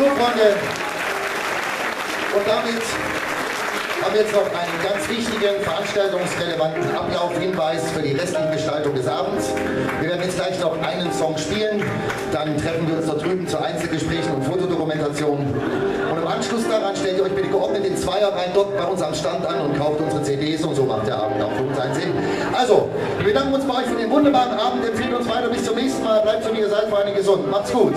So, Freunde, und damit haben wir jetzt noch einen ganz wichtigen, veranstaltungsrelevanten Ablaufhinweis für die restliche Gestaltung des Abends. Wir werden jetzt gleich noch einen Song spielen, dann treffen wir uns dort drüben zu Einzelgesprächen und Fotodokumentationen. Und im Anschluss daran stellt ihr euch bitte geordnet in Zweierreihen dort bei uns am Stand an und kauft unsere CDs und so macht der Abend auch für uns einen Sinn. Also, wir bedanken uns bei euch für den wunderbaren Abend, empfehlen uns weiter bis zum nächsten Mal, bleibt so wie ihr seid, vor allem gesund. Macht's gut.